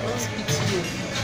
I don't speak to you.